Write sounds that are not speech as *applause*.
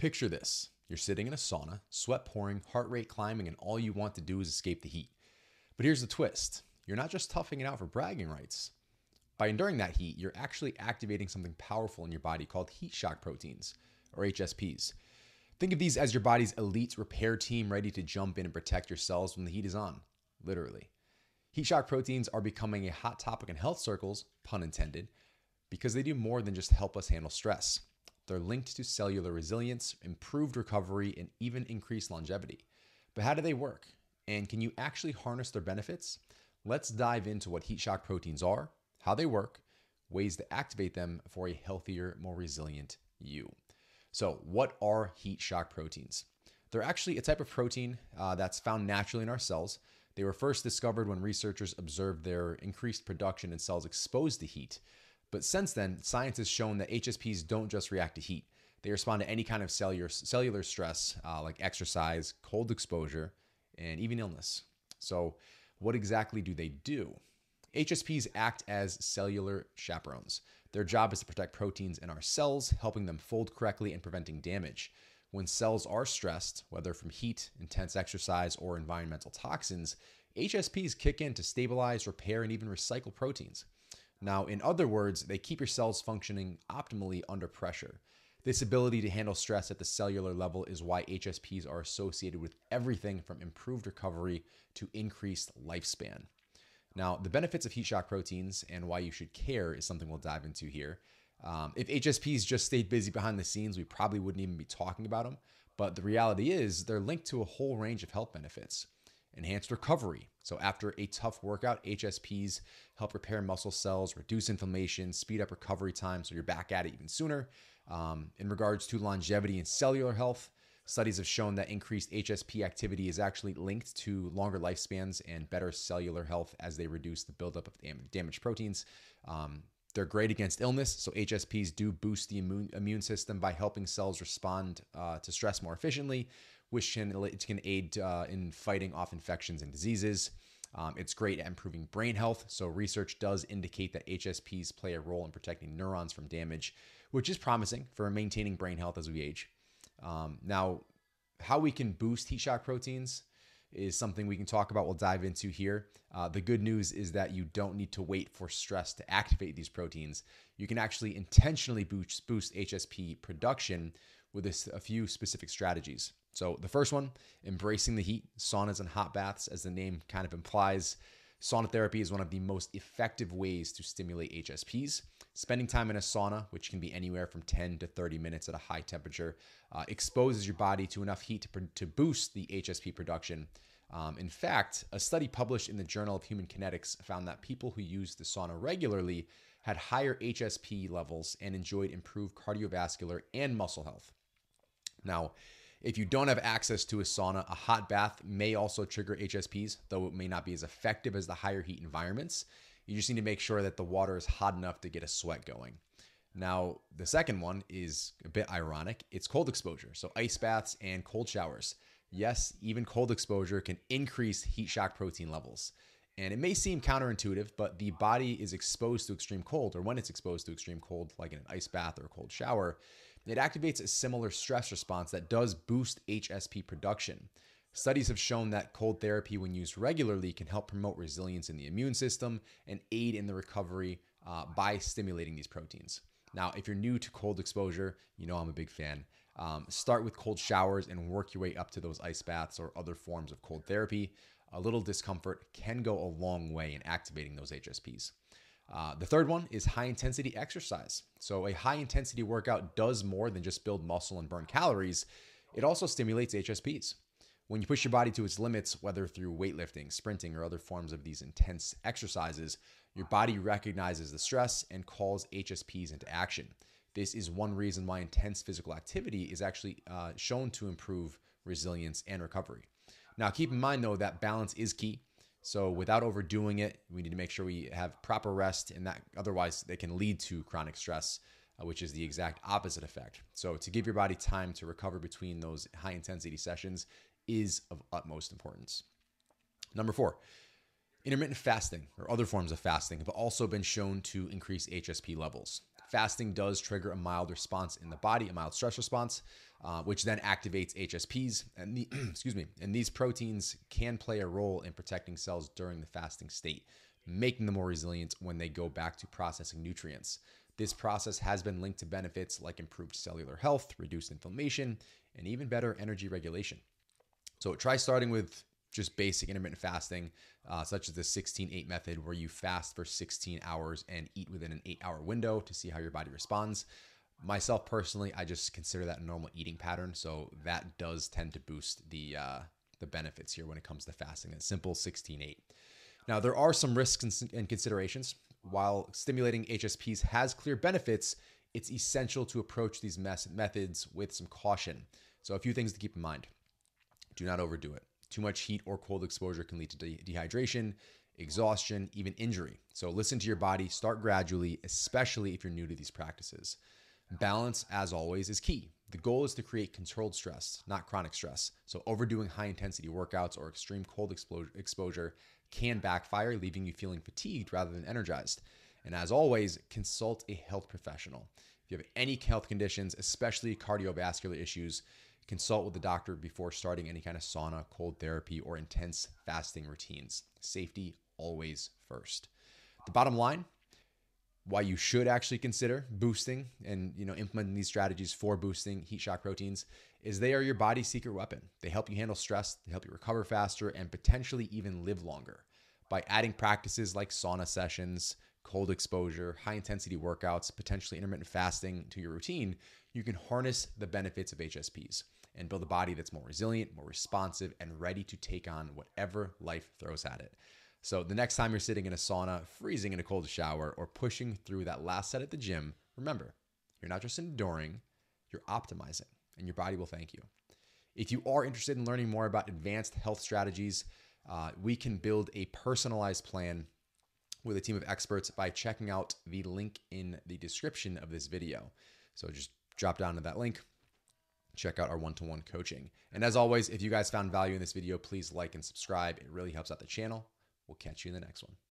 Picture this you're sitting in a sauna, sweat pouring, heart rate climbing, and all you want to do is escape the heat. But here's the twist you're not just toughing it out for bragging rights. By enduring that heat, you're actually activating something powerful in your body called heat shock proteins, or HSPs. Think of these as your body's elite repair team ready to jump in and protect your cells when the heat is on, literally. Heat shock proteins are becoming a hot topic in health circles, pun intended, because they do more than just help us handle stress. They're linked to cellular resilience, improved recovery, and even increased longevity. But how do they work? And can you actually harness their benefits? Let's dive into what heat shock proteins are, how they work, ways to activate them for a healthier, more resilient you. So, what are heat shock proteins? They're actually a type of protein uh, that's found naturally in our cells. They were first discovered when researchers observed their increased production in cells exposed to heat. But since then, science has shown that HSPs don't just react to heat. They respond to any kind of cellular, cellular stress, uh, like exercise, cold exposure, and even illness. So, what exactly do they do? HSPs act as cellular chaperones. Their job is to protect proteins in our cells, helping them fold correctly and preventing damage. When cells are stressed, whether from heat, intense exercise, or environmental toxins, HSPs kick in to stabilize, repair, and even recycle proteins. Now, in other words, they keep your cells functioning optimally under pressure. This ability to handle stress at the cellular level is why HSPs are associated with everything from improved recovery to increased lifespan. Now, the benefits of heat shock proteins and why you should care is something we'll dive into here. Um, if HSPs just stayed busy behind the scenes, we probably wouldn't even be talking about them. But the reality is, they're linked to a whole range of health benefits enhanced recovery. So, after a tough workout, HSPs help repair muscle cells, reduce inflammation, speed up recovery time so you're back at it even sooner. Um, in regards to longevity and cellular health, studies have shown that increased HSP activity is actually linked to longer lifespans and better cellular health as they reduce the buildup of damaged proteins. Um, they're great against illness, so HSPs do boost the immune, immune system by helping cells respond uh, to stress more efficiently, which can, can aid uh, in fighting off infections and diseases. Um, it's great at improving brain health. So, research does indicate that HSPs play a role in protecting neurons from damage, which is promising for maintaining brain health as we age. Um, now, how we can boost heat shock proteins is something we can talk about. We'll dive into here. Uh, the good news is that you don't need to wait for stress to activate these proteins. You can actually intentionally boost, boost HSP production with a, a few specific strategies. So, the first one, embracing the heat, saunas and hot baths, as the name kind of implies. Sauna therapy is one of the most effective ways to stimulate HSPs. Spending time in a sauna, which can be anywhere from 10 to 30 minutes at a high temperature, uh, exposes your body to enough heat to, to boost the HSP production. Um, in fact, a study published in the Journal of Human Kinetics found that people who used the sauna regularly had higher HSP levels and enjoyed improved cardiovascular and muscle health. Now, if you don't have access to a sauna, a hot bath may also trigger HSPs, though it may not be as effective as the higher heat environments. You just need to make sure that the water is hot enough to get a sweat going. Now, the second one is a bit ironic. It's cold exposure. So, ice baths and cold showers. Yes, even cold exposure can increase heat shock protein levels. And it may seem counterintuitive, but the body is exposed to extreme cold, or when it's exposed to extreme cold, like in an ice bath or a cold shower, it activates a similar stress response that does boost HSP production. Studies have shown that cold therapy, when used regularly, can help promote resilience in the immune system and aid in the recovery uh, by stimulating these proteins. Now, if you're new to cold exposure, you know I'm a big fan. Um, start with cold showers and work your way up to those ice baths or other forms of cold therapy. A little discomfort can go a long way in activating those HSPs. Uh, the third one is high intensity exercise. So, a high intensity workout does more than just build muscle and burn calories, it also stimulates HSPs. When you push your body to its limits, whether through weightlifting, sprinting, or other forms of these intense exercises, your body recognizes the stress and calls HSPs into action. This is one reason why intense physical activity is actually uh, shown to improve resilience and recovery. Now, keep in mind though that balance is key. So without overdoing it, we need to make sure we have proper rest, and that otherwise they can lead to chronic stress, uh, which is the exact opposite effect. So to give your body time to recover between those high intensity sessions is of utmost importance. Number four, intermittent fasting or other forms of fasting have also been shown to increase HSP levels. Fasting does trigger a mild response in the body, a mild stress response, uh, which then activates HSPs. And the, *clears throat* excuse me, and these proteins can play a role in protecting cells during the fasting state, making them more resilient when they go back to processing nutrients. This process has been linked to benefits like improved cellular health, reduced inflammation, and even better energy regulation. So try starting with just basic intermittent fasting, uh, such as the 16 8 method, where you fast for 16 hours and eat within an eight hour window to see how your body responds. Myself personally, I just consider that a normal eating pattern. So that does tend to boost the, uh, the benefits here when it comes to fasting. That simple 16 8. Now, there are some risks and considerations. While stimulating HSPs has clear benefits, it's essential to approach these methods with some caution. So, a few things to keep in mind do not overdo it. Too much heat or cold exposure can lead to de- dehydration, exhaustion, even injury. So listen to your body, start gradually, especially if you're new to these practices. Balance, as always, is key. The goal is to create controlled stress, not chronic stress. So, overdoing high intensity workouts or extreme cold exposure can backfire, leaving you feeling fatigued rather than energized. And as always, consult a health professional. If you have any health conditions, especially cardiovascular issues, Consult with the doctor before starting any kind of sauna, cold therapy, or intense fasting routines. Safety always first. The bottom line, why you should actually consider boosting and you know implementing these strategies for boosting heat shock proteins is they are your body's secret weapon. They help you handle stress, they help you recover faster and potentially even live longer. By adding practices like sauna sessions, cold exposure, high intensity workouts, potentially intermittent fasting to your routine, you can harness the benefits of HSPs and build a body that's more resilient, more responsive, and ready to take on whatever life throws at it. So the next time you're sitting in a sauna, freezing in a cold shower, or pushing through that last set at the gym, remember, you're not just enduring, you're optimizing, and your body will thank you. If you are interested in learning more about advanced health strategies, uh, we can build a personalized plan with a team of experts by checking out the link in the description of this video. So just drop down to that link, check out our one to one coaching. And as always, if you guys found value in this video, please like and subscribe. It really helps out the channel. We'll catch you in the next one.